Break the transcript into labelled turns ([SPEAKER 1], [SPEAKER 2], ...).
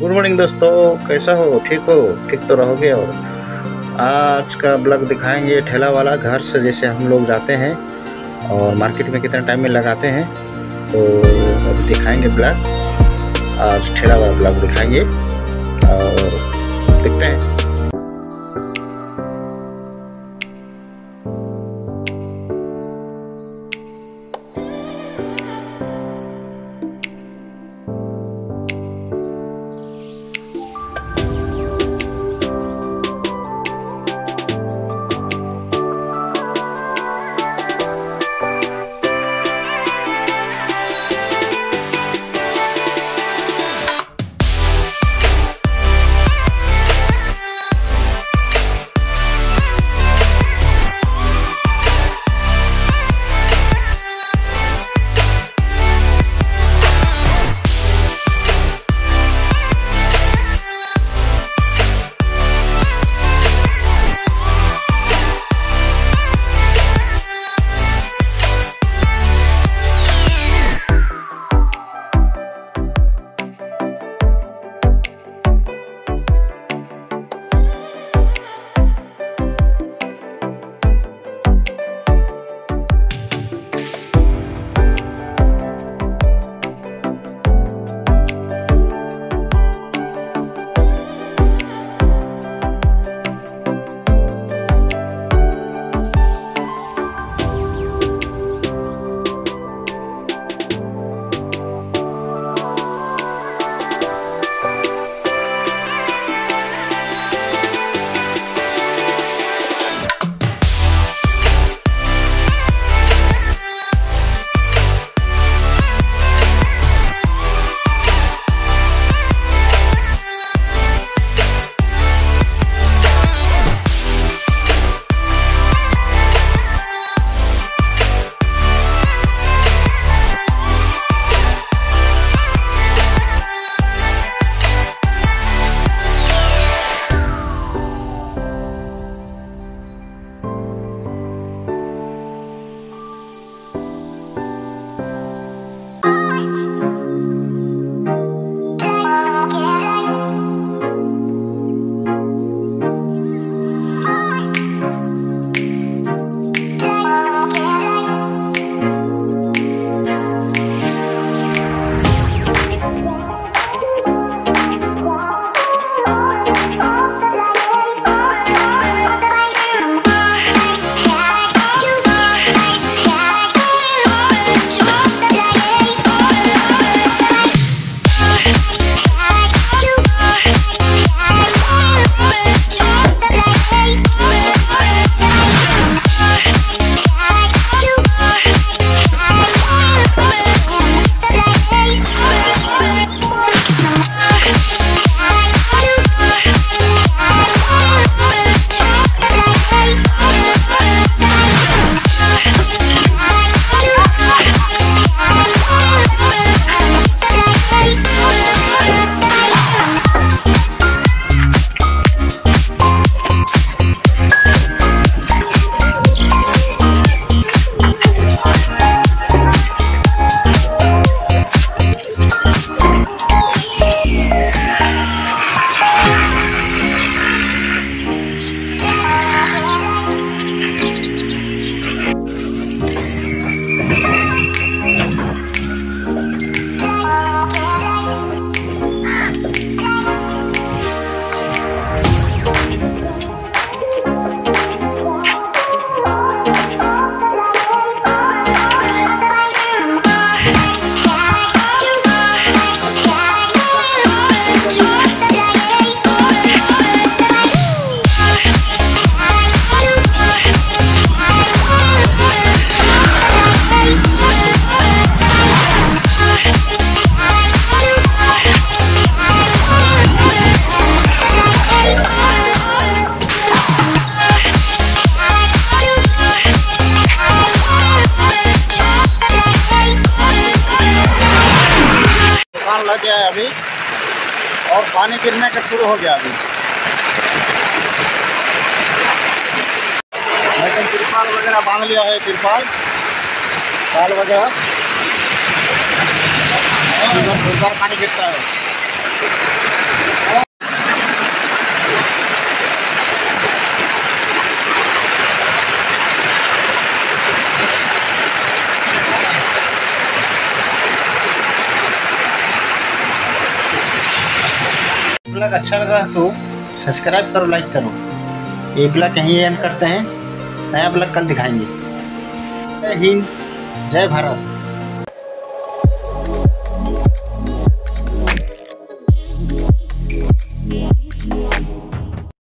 [SPEAKER 1] Good morning दोस्तों, कैसा हो? ठीक हो? ठीक तो रहोगे और? आज का ब्लॉग दिखाएँगे ठेला वाला घर से, जैसे हम लोग जाते हैं और मार्केट में कितना टाइम में लगाते हैं। तो अभी दिखाएँगे ब्लॉग। आज ठेला वाला ब्लॉग दिखाएँगे और देखते हैं। लग गया है अभी। और पानी गिरने का शुरू हो गया अभी। लेकिन तिरपाल वगैरह बाँध लिया है तिरपाल। पाल वगैरह। पानी गिरता है। ब्लॉग अच्छा लगा तो सब्सक्राइब करो लाइक करो। ये ब्लॉग यहीं एंड करते हैं। नया ब्लॉग कल दिखाएँगे। जय हिंद, जय भारत।